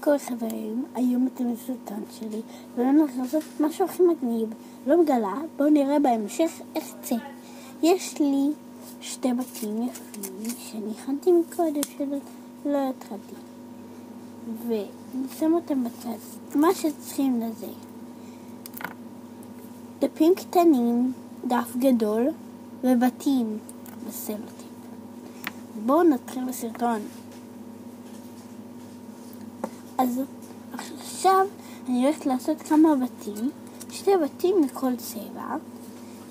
כל חברים, היום אתם בסרטון שלי, ולא נלך לעשות משהו הכי מגניב. לא מגלה, בואו נראה בהמשך איך זה. יש לי שתי בתים יפים שאני הכנתי מקודם שלא התחלתי. ואני שם אותם בצד. מה שצריכים לזה. דפים קטנים, דף גדול, ובתים בסלוטים. בואו נתחיל בסרטון. אז עכשיו אני הולכת לעשות כמה בתים, שתי בתים מכל צבע.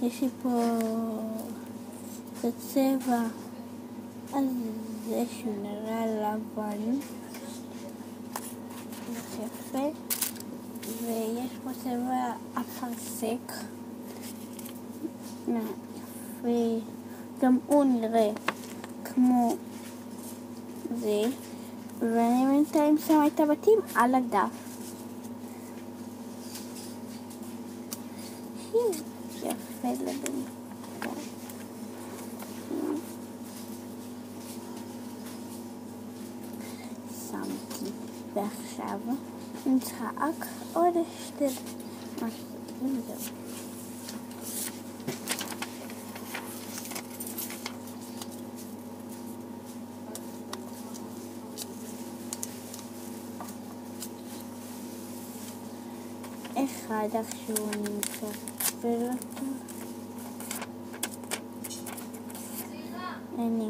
יש לי פה את הצבע הזה שהוא נראה לבן, יפה, ויש פה צבע אפרסק, יפה, גם הוא נראה כמו זה. ואני בינתיים שמה את הבתים על הדף. שמתי, ועכשיו נצחק עוד שתי... זהו. אחד איכשהו אני מקבל אותו. אני.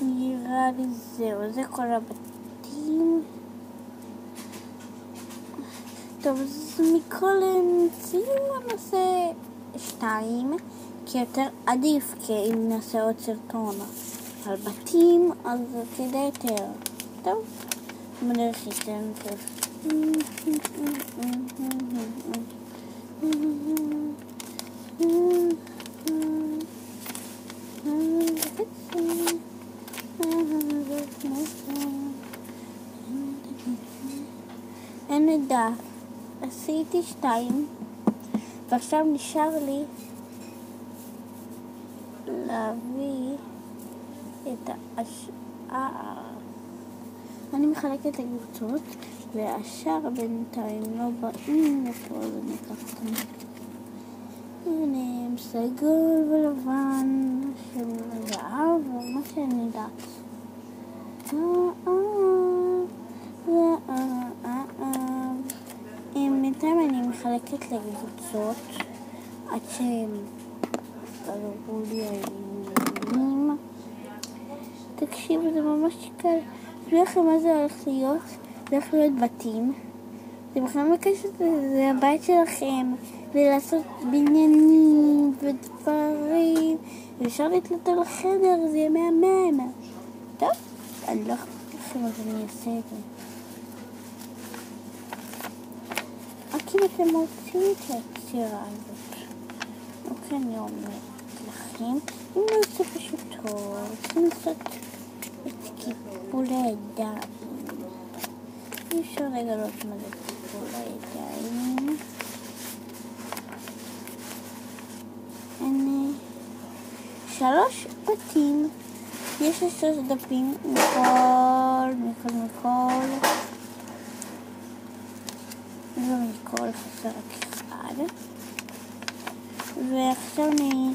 נראה לי זהו, זה כל הבתים. טוב, אז מכל אמצעים נעשה שתיים, כי יותר עדיף, כי אם נעשה עוד סרטון על בתים, אז כדאי יותר. טוב. בדרך ייתן כיף. אין לי דף. עשיתי שתיים, ועכשיו נשאר לי להביא את השאר. אני מחלקת לקבוצות, והשאר בינתיים לא באים לפה, אז אני אקח אותם. הנה, סגול ולבן של זהב, מה שאני יודעת. בינתיים אני מחלקת לקבוצות עד שהם יסתדרו לי העניינים. תקשיבו, זה ממש קל. תסביר לכם מה זה הולך להיות, זה הולך להיות בתים. זה בכלל מקשת, זה הבית שלכם, ולעשות בניינים ודברים, ואפשר לתלות על החדר, זה יהיה מהמם. טוב, אני לא אכפת לכם, אז אני אעשה את זה. רק אם אתם רוצים את היצירה הזאת. אוקיי, אני אומרת לכם, אם לא יוצא פשוט טוב, צריכים לעשות... טיפול הידיים. טיפול הידיים. הנה שלוש בתים. יש לי שלוש דפים מכל, מכל, מכל. ומכל חסר רק אחד. ועכשיו אני...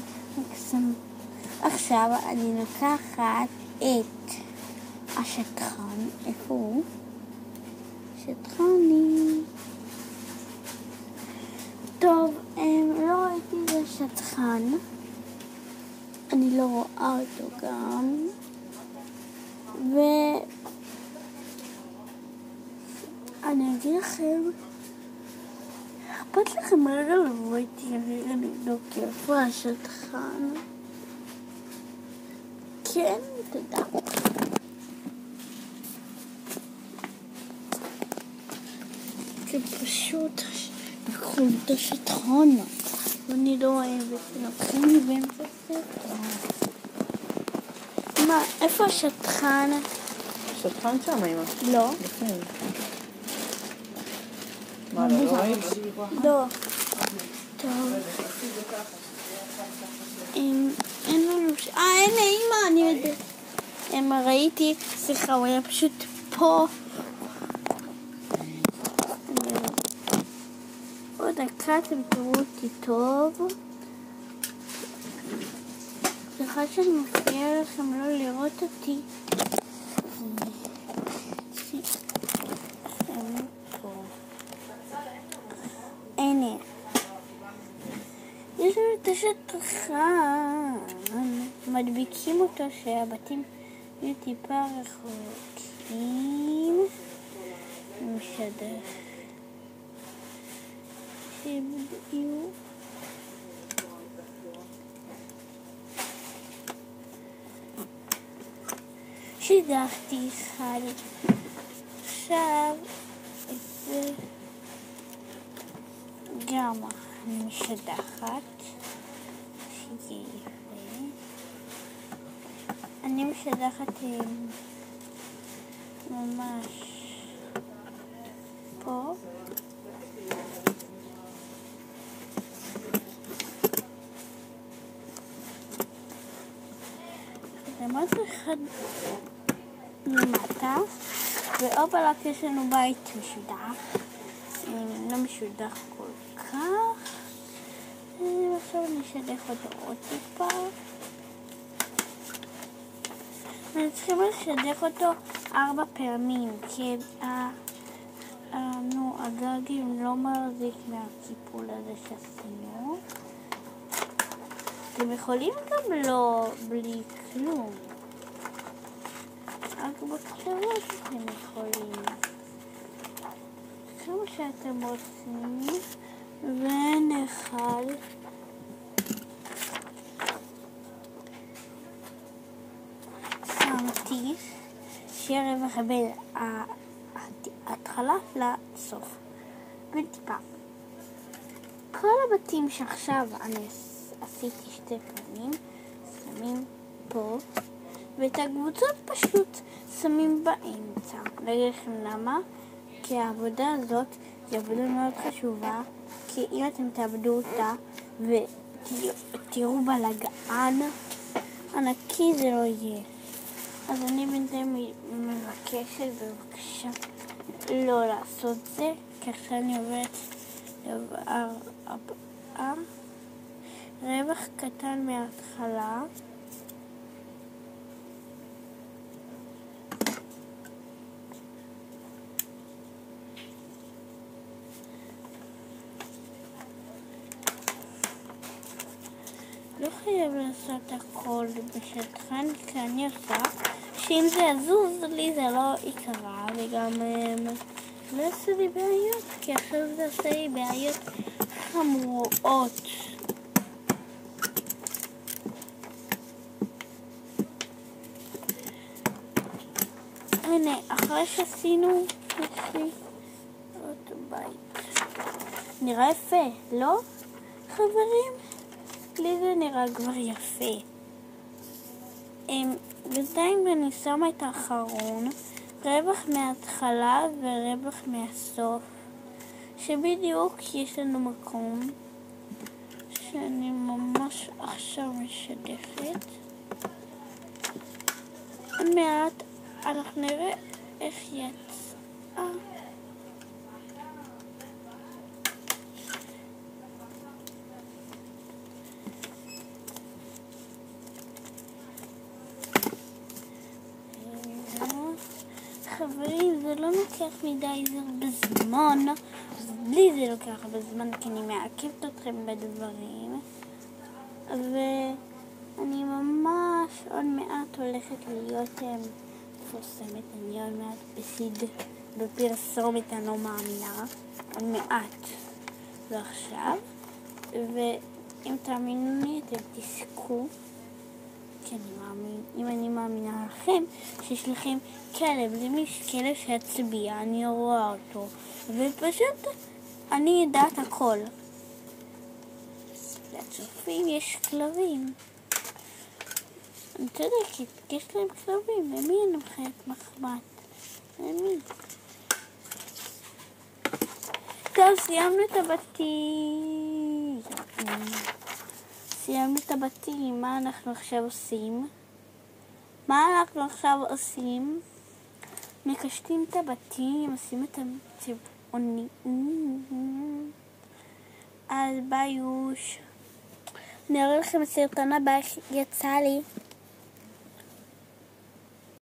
עכשיו אני לקחת את השטחן, איפה הוא? שטחני. טוב, הם, לא ראיתי את השטחן. אני לא רואה אותו גם. ו... אני אגיד לכם, אכפת לכם רגע לבוא איתי רגע לבדוק איפה השטחן? כן, תודה. זה פשוט לקחו את השטחון ואני לא אוהבת, לוקחים לי באמצע סרטון. מה, איפה השטחן? השטחן שם, אמא. לא. מה, לא ראית? לא. טוב. אין לנו... אה, הנה, אמא, אני יודעת. אם ראיתי, סליחה, הוא היה פשוט פה. דקה אתם תראו אותי טוב. סליחה שאני מפריעה לכם לא לראות אותי. הנה. יש לנו את השטחן. מדביקים אותו שהבתים יהיו טיפה רחוקים. משדר. יהיו... שידכתי אחד. עכשיו זה גם אני יפה. אני משדכת עם ממש פה. למטה אחד למטה, ואופלק יש לנו בית משודח, אה, לא משודח כל כך, אה, ועכשיו אני אשדך אותו עוד טיפה. אני צריכה לשדך אותו ארבע פעמים, כי ה- ה- נו, הגגים לא מחזיק מהקיפול הזה שעשינו. אתם יכולים גם לא בלי כלום. רק בקצוות אתם יכולים. כמה שאתם רוצים, ונאכל. שמתי שיהיה רווח בין ההתחלה לסוף. וטיפה. כל הבתים שעכשיו אני עשיתי שתי פעמים, שמים פה, ואת הקבוצות פשוט שמים באמצע. לא אגיד לכם למה, כי העבודה הזאת היא עבודה מאוד חשובה, כי אם אתם תאבדו אותה ותראו בלגן ענקי זה לא יהיה. אז אני בינתיים מבקשת בבקשה לא לעשות זה, כי עכשיו אני עוברת דבר הבא. רווח קטן מההתחלה. לא חייב לעשות הכל בשטחן, כי אני עושה שאם זה יזוז לי זה לא יקרה, וגם אמ, לא יעשה לי בעיות, כי עכשיו זה עושה לי בעיות חמורות. הנה, אחרי שעשינו, יש לי עוד בית. נראה יפה, לא, חברים? לי זה נראה כבר יפה. אמ, בינתיים אני שמה את האחרון, רווח מההתחלה ורווח מהסוף, שבדיוק יש לנו מקום שאני ממש עכשיו. עוד מעט אנחנו נראה איך יצאה. חברים, זה לא לוקח מדי בזמן, לי זה לוקח בזמן כי אני מעכבת אתכם בדברים, ואני ממש עוד מעט הולכת להיות אה, מפורסמת, אני עוד מעט בסיד, בפרסומת, אני לא מאמינה, עוד מעט, ועכשיו, ואם תאמינו לי, אתם תזכו. כי אני מאמין, אם אני מאמינה לכם, שיש לכם כלב, למי כלב שיצביע, אני רואה אותו, ופשוט אני יודעת הכל. לצופים יש כלבים. אני צודקת, יש להם כלבים, למי אין מחלת מחמד? למי? טוב, סיימנו את הבתים. סיימנו את הבתים, מה אנחנו עכשיו עושים? מה אנחנו עכשיו עושים? מקשטים את הבתים, עושים את הצבעונים. אז ביי יוש. אני אראה לכם את סרטון הבא שיצא לי.